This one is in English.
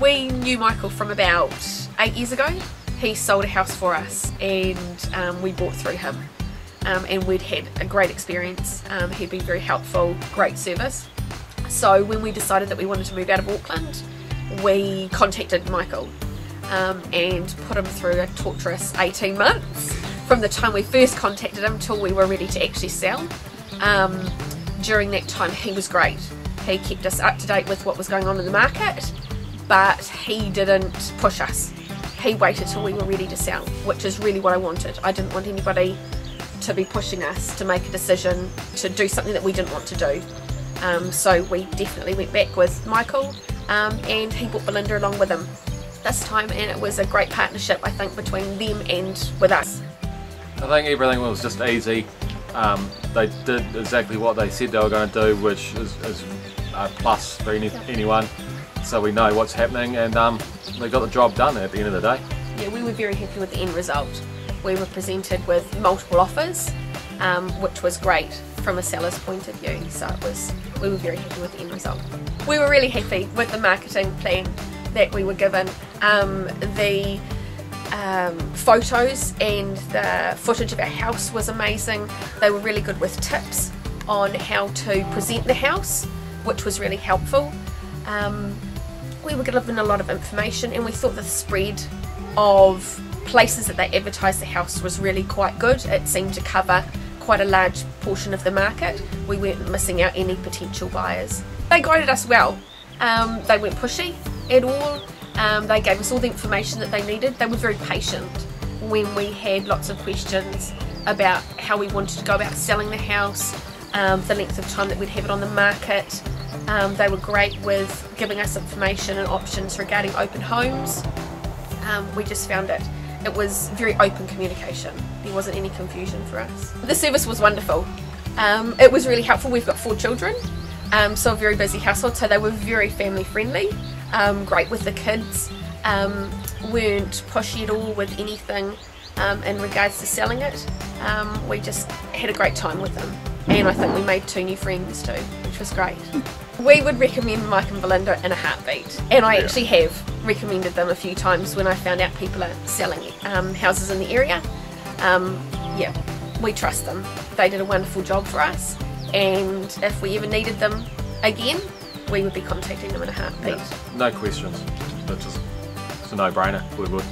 we knew Michael from about eight years ago. He sold a house for us and um, we bought through him. Um, and we'd had a great experience. Um, he'd been very helpful, great service. So when we decided that we wanted to move out of Auckland, we contacted Michael um, and put him through a torturous 18 months from the time we first contacted him till we were ready to actually sell. Um, during that time, he was great. He kept us up to date with what was going on in the market, but he didn't push us. He waited till we were ready to sell, which is really what I wanted. I didn't want anybody to be pushing us to make a decision to do something that we didn't want to do. Um, so we definitely went back with Michael um, and he brought Belinda along with him this time and it was a great partnership I think between them and with us. I think everything was just easy. Um, they did exactly what they said they were going to do which is, is a plus for any, anyone so we know what's happening and um, they got the job done at the end of the day. Yeah, we were very happy with the end result. We were presented with multiple offers um, which was great from a seller's point of view so it was we were very happy with the end result. We were really happy with the marketing plan that we were given. Um, the um, photos and the footage of our house was amazing. They were really good with tips on how to present the house, which was really helpful. Um, we were given a lot of information and we thought the spread of places that they advertised the house was really quite good. It seemed to cover quite a large portion of the market. We weren't missing out any potential buyers. They guided us well. Um, they weren't pushy at all. Um, they gave us all the information that they needed. They were very patient when we had lots of questions about how we wanted to go about selling the house, um, the length of time that we'd have it on the market. Um, they were great with giving us information and options regarding open homes. Um, we just found it. It was very open communication. There wasn't any confusion for us. The service was wonderful. Um, it was really helpful. We've got four children, um, so a very busy household, so they were very family friendly um, great with the kids, weren't pushy at all with anything in regards to selling it. We just had a great time with them and I think we made two new friends too, which was great. We would recommend Mike and Belinda in a heartbeat and I actually have recommended them a few times when I found out people are selling um, houses in the area. Um, yeah, we trust them. They did a wonderful job for us and if we ever needed them again, we would be contacting them in a heartbeat. No questions. It's just it's a no-brainer. We would.